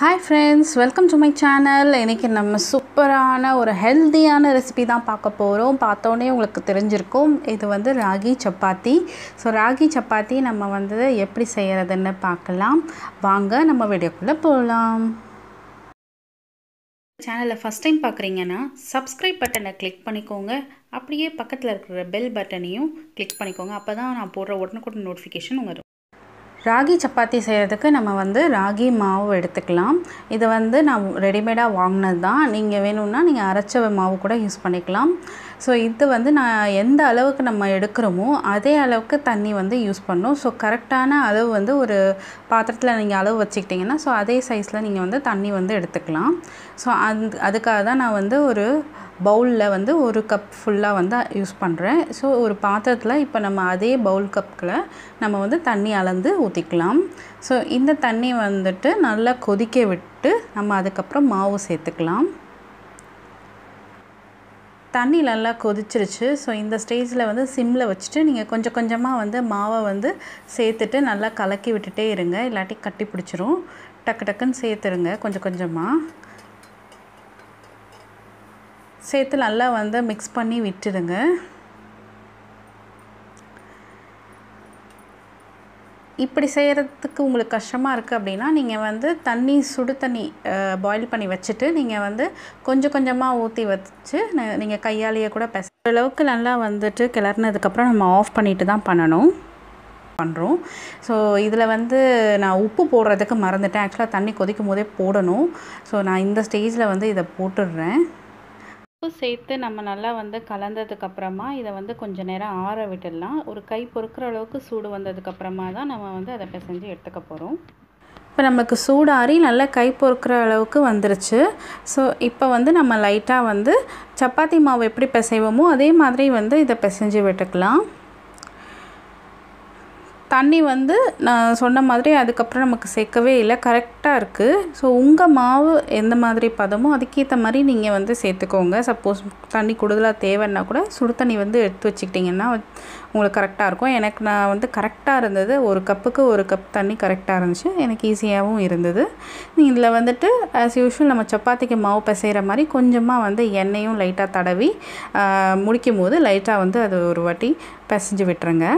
Hi friends welcome to my channel இன்றைக்கி நம்ம சூப்பரான ஒரு ஹெல்த்தியான ரெசிபி தான் பார்க்க போகிறோம் பார்த்தோன்னே உங்களுக்கு தெரிஞ்சிருக்கும். இது வந்து ராகி சப்பாத்தி. ஸோ ராகி சப்பாத்தி நம்ம வந்து எப்படி செய்கிறதுன்னு பார்க்கலாம். வாங்க நம்ம வீடியோக்குள்ளே போகலாம் சேனலை ஃபஸ்ட் டைம் பார்க்குறீங்கன்னா சப்ஸ்கிரைப் பட்டனை கிளிக் பண்ணிக்கோங்க. அப்படியே பக்கத்தில் இருக்கிற பெல் பட்டனையும் கிளிக் பண்ணிக்கோங்க. அப்போ தான் நான் போடுற உடனுக்குடன் நோட்டிஃபிகேஷன் வரும். ராகி சப்பாத்தி செய்கிறதுக்கு நம்ம வந்து ராகி மாவு எடுத்துக்கலாம். இது வந்து நான் ரெடிமேடாக வாங்கினது தான் நீங்கள் வேணும்னா நீங்கள் அரைச்ச மாவு கூட யூஸ் பண்ணிக்கலாம். ஸோ இது வந்து நான் எந்த அளவுக்கு நம்ம எடுக்கிறோமோ அதே அளவுக்கு தண்ணி வந்து யூஸ் பண்ணணும் ஸோ கரெக்டான அளவு வந்து ஒரு பாத்திரத்தில் நீங்கள் அளவு வச்சுக்கிட்டிங்கன்னா ஸோ அதே சைஸில் நீங்கள் வந்து தண்ணி வந்து எடுத்துக்கலாம். ஸோ அந் அதுக்காக தான் நான் வந்து ஒரு பவுலில் வந்து ஒரு கப் ஃபுல்லாக வந்து யூஸ் பண்ணுறேன் ஸோ ஒரு பாத்திரத்தில் இப்போ நம்ம அதே பவுல் கப்பில் நம்ம வந்து தண்ணி அளந்து ஊற்றிக்கலாம் ஸோ இந்த தண்ணி வந்துட்டு நல்லா கொதிக்க விட்டு நம்ம அதுக்கப்புறம் மாவு சேர்த்துக்கலாம். தண்ணி நல்லா கொதிச்சிருச்சு. ஸோ இந்த ஸ்டேஜில் வந்து சிம்மில் வச்சுட்டு நீங்கள் கொஞ்சம் கொஞ்சமாக வந்து மாவை வந்து சேர்த்துட்டு நல்லா கலக்கி விட்டுட்டே இருங்க. இல்லாட்டி கட்டி பிடிச்சிரும். டக்கு டக்குன்னு சேர்த்துருங்க கொஞ்சம் கொஞ்சமாக சேர்த்து நல்லா வந்து மிக்ஸ் பண்ணி விட்டுடுங்க. இப்படி செய்கிறதுக்கு உங்களுக்கு கஷ்டமாக இருக்குது அப்படின்னா நீங்கள் வந்து தண்ணி சுடு தண்ணி பாயில் பண்ணி வச்சுட்டு நீங்கள் வந்து கொஞ்சம் கொஞ்சமாக ஊற்றி வச்சு நீங்கள் கையாலேயே கூட பெச அளவுக்கு நல்லா வந்துட்டு கிளறினதுக்கப்புறம் நம்ம ஆஃப் பண்ணிட்டு தான் பண்ணணும். பண்ணுறோம் ஸோ இதில் வந்து நான் உப்பு போடுறதுக்கு மறந்துட்டேன். ஆக்சுவலாக தண்ணி கொதிக்கும் போதே போடணும். ஸோ நான் இந்த ஸ்டேஜில் வந்து இதை போட்டுடுறேன். உப்பு சேர்த்து நம்ம நல்லா வந்து கலந்ததுக்கப்புறமா இதை வந்து கொஞ்சம் நேரம் ஆற விட்டுடலாம். ஒரு கை பொறுக்கிற அளவுக்கு சூடு வந்ததுக்கப்புறமா தான் நம்ம வந்து அதை பிசைஞ்சு எடுத்துக்க போகிறோம் இப்போ நமக்கு சூடாறி நல்லா கை பொறுக்கிற அளவுக்கு வந்துருச்சு. ஸோ இப்போ வந்து நம்ம லைட்டாக வந்து சப்பாத்தி மாவு எப்படி பிசைவோமோ அதே மாதிரி வந்து இதை பிசைஞ்சு விட்டுக்கலாம். தண்ணி வந்து நான் சொன்ன மாதிரி அதுக்கப்புறம் நமக்கு சேர்க்கவே இல்லை. கரெக்டாக இருக்குது ஸோ உங்கள் மாவு எந்த மாதிரி பதமோ அதுக்கேற்ற மாதிரி நீங்கள் வந்து சேர்த்துக்கோங்க. சப்போஸ் தண்ணி கூடுதலாக தேவைன்னா கூட சுடு தண்ணி வந்து எடுத்து வச்சுக்கிட்டிங்கன்னா உங்களுக்கு கரெக்டாக இருக்கும். எனக்கு நான் வந்து கரெக்டாக இருந்தது ஒரு கப்புக்கு ஒரு கப் தண்ணி கரெக்டாக இருந்துச்சு. எனக்கு ஈஸியாகவும் இருந்தது. இதில் வந்துட்டு ஆஸ் யூஷுவல் நம்ம சப்பாத்திக்கு மாவு பிசைகிற மாதிரி கொஞ்சமாக வந்து எண்ணெயும் லைட்டாக தடவி முடிக்கும் போது லைட்டாக வந்து அது ஒரு வாட்டி பிசைஞ்சு விட்டுருங்க.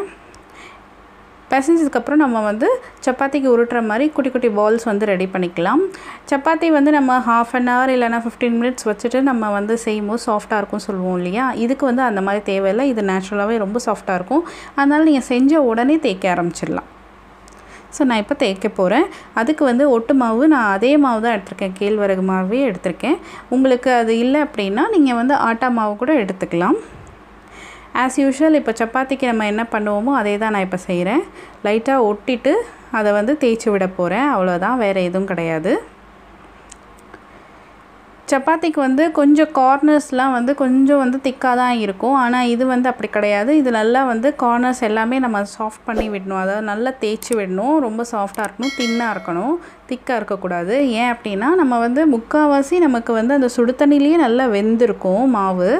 பிசைஞ்சதுக்கப்புறம் நம்ம வந்து சப்பாத்திக்கு உருட்டுற மாதிரி குட்டி குட்டி பால்ஸ் வந்து ரெடி பண்ணிக்கலாம். சப்பாத்தி வந்து நம்ம ஹாஃப் அன் ஹவர் இல்லைனா ஃபிஃப்டீன் மினிட்ஸ் வச்சுட்டு நம்ம வந்து செய்யும்போது சாஃப்டாக இருக்கும் சொல்லுவோம் இல்லையா? இதுக்கு வந்து அந்த மாதிரி தேவையில்லை. இது நேச்சுரலாகவே ரொம்ப சாஃப்டாக இருக்கும். அதனால் நீங்கள் செஞ்ச உடனே தேய்க்க ஆரம்பிச்சிடலாம். ஸோ நான் இப்போ தேய்க்க போகிறேன் அதுக்கு வந்து ஒட்டு மாவு நான் அதே மாவு தான் எடுத்திருக்கேன். கேழ்வரகு மாவே எடுத்திருக்கேன். உங்களுக்கு அது இல்லை அப்படின்னா நீங்கள் வந்து ஆட்டா மாவு கூட எடுத்துக்கலாம். ஆஸ் யூஷுவல் இப்போ சப்பாத்திக்கு நம்ம என்ன பண்ணுவோமோ அதே தான் நான் இப்போ செய்கிறேன் லைட்டாக ஒட்டிட்டு அதை வந்து தேய்ச்சி விட போகிறேன் அவ்வளோதான் வேறு எதுவும் கிடையாது. சப்பாத்திக்கு வந்து கொஞ்சம் கார்னர்ஸ்லாம் வந்து கொஞ்சம் வந்து திக்காக தான் இருக்கும். ஆனால் இது வந்து அப்படி கிடையாது. இது நல்லா வந்து கார்னர்ஸ் எல்லாமே நம்ம சாஃப்ட் பண்ணி விடணும். அதாவது நல்லா தேய்ச்சி விடணும். ரொம்ப சாஃப்டாக இருக்கணும். தின்னாக இருக்கணும். திக்காக இருக்கக்கூடாது. ஏன் அப்படின்னா நம்ம வந்து முக்கால்வாசி நமக்கு வந்து அந்த சுடு தண்ணிலேயே நல்லா வெந்திருக்கும் மாவு.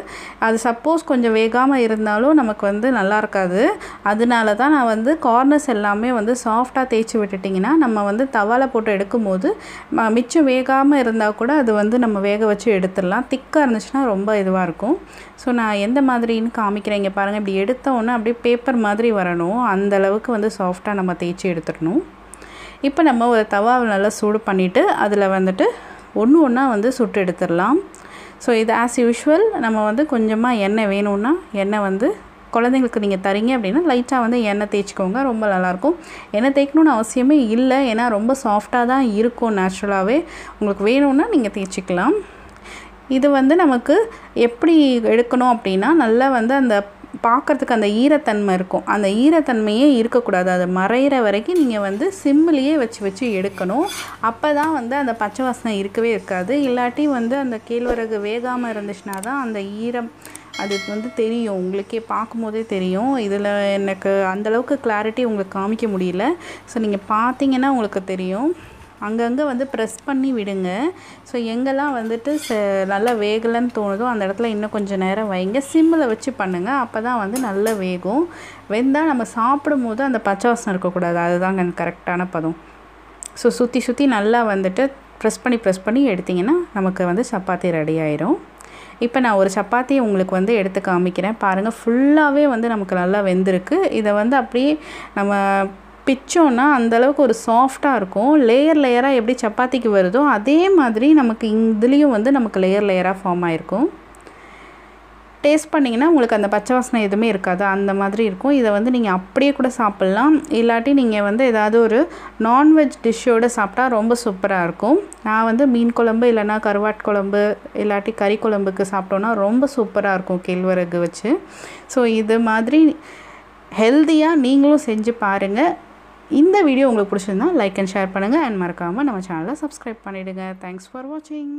அது சப்போஸ் கொஞ்சம் வேகாமல் இருந்தாலும் நமக்கு வந்து நல்லா இருக்காது. அதனால தான் நான் வந்து கார்னர்ஸ் எல்லாமே வந்து சாஃப்டாக தேய்ச்சி விட்டுட்டிங்கன்னா நம்ம வந்து தவாலை போட்டு எடுக்கும்போது மிச்சம் வேகாமல் இருந்தால் கூட அது வந்து நம்ம வேக வச்சு எடுத்துடலாம். திக்காக இருந்துச்சுன்னா ரொம்ப இதுவாக இருக்கும். ஸோ நான் எந்த மாதிரின்னு காமிக்கிறேன். இங்கே பாருங்கள் இப்படி எடுத்தோன்னே அப்படியே பேப்பர் மாதிரி வரணும். அந்தளவுக்கு வந்து சாஃப்டாக நம்ம தேய்ச்சி எடுத்துடணும். இப்போ நம்ம ஒரு தவாவை நல்லா சூடு பண்ணிவிட்டு அதில் வந்துட்டு ஒன்று ஒன்றா வந்து சுட்டு எடுத்துடலாம். ஸோ இது ஆஸ் யூஷுவல் நம்ம வந்து கொஞ்சமாக எண்ணெய் வேணும்னா எண்ணெய் வந்து குழந்தைங்களுக்கு நீங்கள் தரீங்க அப்படின்னா லைட்டாக வந்து எண்ணெய் தேய்ச்சிக்கோங்க ரொம்ப நல்லாயிருக்கும். எண்ணெய் தேய்க்கணும்னு அவசியமே இல்லை ஏன்னா ரொம்ப சாஃப்டாக தான் இருக்கும் நேச்சுரலாகவே உங்களுக்கு வேணும்னா நீங்கள் தேய்ச்சிக்கலாம். இது வந்து நமக்கு எப்படி எடுக்கணும் அப்படின்னா நல்லா வந்து அந்த பார்க்குறதுக்கு அந்த ஈரத்தன்மை இருக்கும். அந்த ஈரத்தன்மையே இருக்கக்கூடாது. அதை மறையிற வரைக்கும் நீங்கள் வந்து சிம்மிலேயே வச்சு வச்சு எடுக்கணும். அப்போ தான் வந்து அந்த பச்சை வாசனை இருக்கவே இருக்காது. இல்லாட்டி வந்து அந்த கேழ்வரகு வேகாமல் இருந்துச்சுன்னா தான் அந்த ஈரம் அது வந்து தெரியும். உங்களுக்கே பார்க்கும்போதே தெரியும். இதில் எனக்கு அந்தளவுக்கு கிளாரிட்டி உங்களுக்கு காமிக்க முடியல. ஸோ நீங்கள் பார்த்தீங்கன்னா உங்களுக்கு தெரியும். அங்கங்கே வந்து ப்ரெஸ் பண்ணி விடுங்க. ஸோ எங்கெல்லாம் வந்துட்டு ச நல்லா வேகலைன்னு தோணுதோ அந்த இடத்துல இன்னும் கொஞ்சம் நேரம் வைங்க. சிம்மில் வச்சு பண்ணுங்கள் அப்போ தான் வந்து நல்லா வேகும். வெந்தால் நம்ம சாப்பிடும் போது அந்த பச்சை வாசனை இருக்கக்கூடாது. அதுதாங்க கரெக்டான பதம். ஸோ சுற்றி சுற்றி நல்லா வந்துட்டு ப்ரெஸ் பண்ணி ப்ரெஸ் பண்ணி எடுத்திங்கன்னா நமக்கு வந்து சப்பாத்தி ரெடி ஆயிரும். இப்போ நான் ஒரு சப்பாத்தி உங்களுக்கு வந்து எடுத்து காமிக்கிறேன். பாருங்கள் ஃபுல்லாகவே வந்து நமக்கு நல்லா வெந்திருக்கு. இதை வந்து அப்படியே நம்ம பிச்சோன்னா அந்தளவுக்கு ஒரு சாஃப்டாக இருக்கும். லேயர் லேயராக எப்படி சப்பாத்திக்கு வருதோ அதே மாதிரி நமக்கு இதுலேயும் வந்து நமக்கு லேயர் லேயராக ஃபார்ம் ஆகிருக்கும் டேஸ்ட் பண்ணிங்கன்னா உங்களுக்கு அந்த பச்சை வாசனை எதுவுமே இருக்காது. அந்த மாதிரி இருக்கும். இதை வந்து நீங்கள் அப்படியே கூட சாப்பிட்லாம். இல்லாட்டி நீங்கள் வந்து ஏதாவது ஒரு நான்வெஜ் டிஷ்ஷோடு சாப்பிட்டா ரொம்ப சூப்பராக இருக்கும். நான் வந்து மீன் குழம்பு இல்லைனா கருவாட்டு குழம்பு இல்லாட்டி கறி குழம்புக்கு சாப்பிட்டோன்னா ரொம்ப சூப்பராக இருக்கும் கேழ்வரகு வச்சு. ஸோ இது மாதிரி ஹெல்த்தியாக நீங்களும் செஞ்சு பாருங்கள் இந்த வீடியோ உங்களுக்கு பிடிச்சிருந்தா லைக் அண்ட் ஷேர் பண்ணுங்கள் அண்ட் மறக்காமல் நம்ம சேனலை சப்ஸ்கிரைப் பண்ணிவிடுங்க தேங்க்ஸ் ஃபார் வாட்சிங்